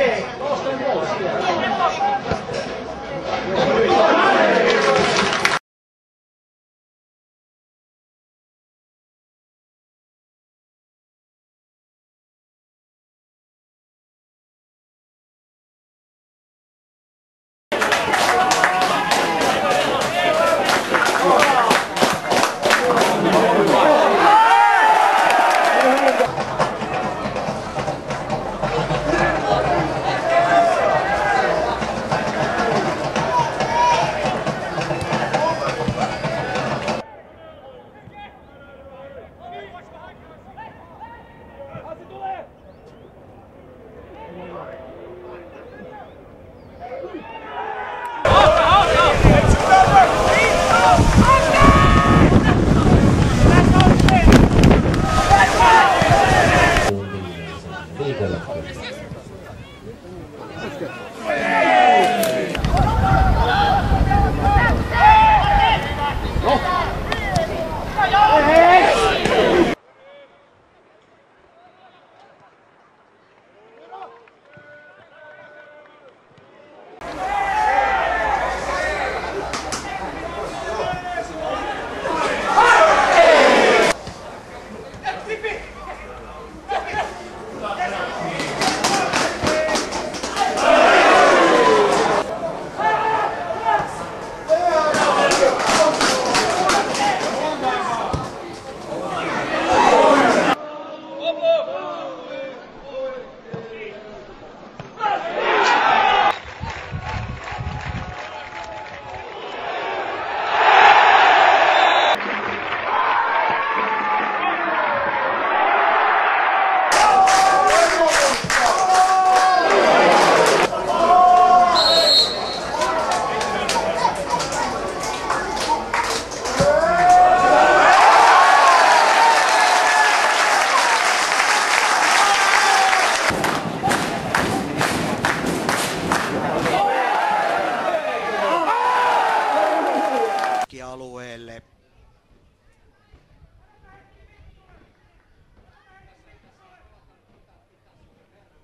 Okay.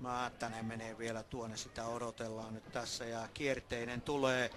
Määttänen menee vielä tuonne, sitä odotellaan nyt tässä ja kierteinen tulee.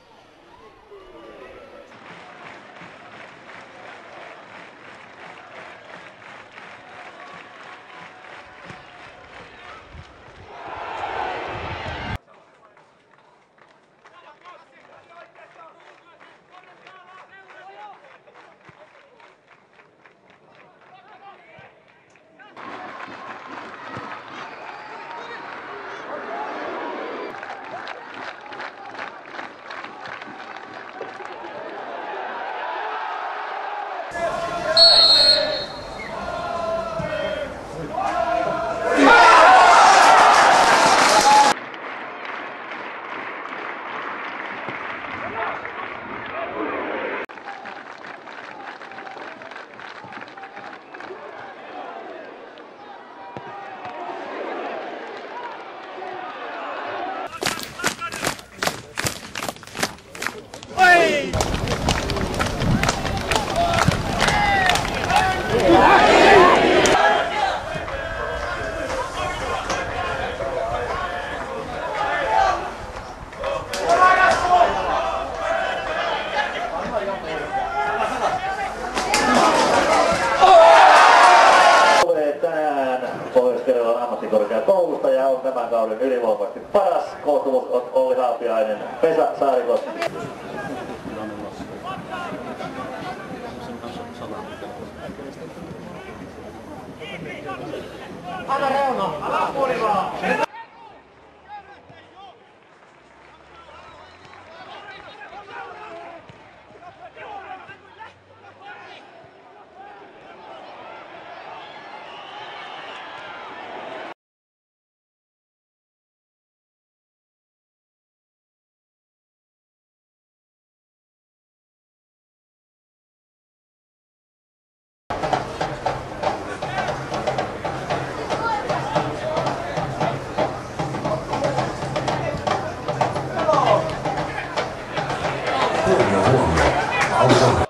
kauden ylivoimaisesti paras koostumus on Olli Haapiainen, Pesa Saarikoski. Ala reuna, alapuoli vaan! I'll go.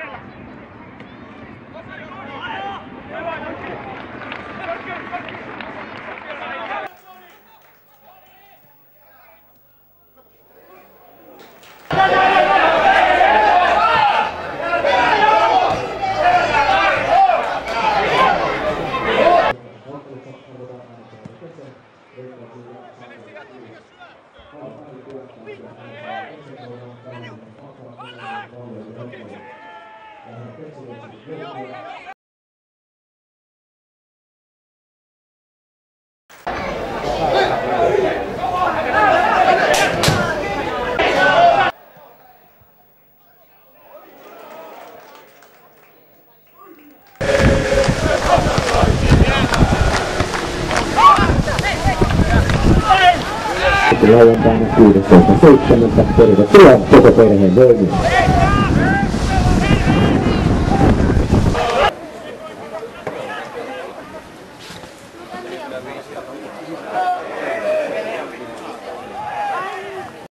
Thank you. rolando down the street and says, the state shouldn't have to put it. The field took a way to him. There.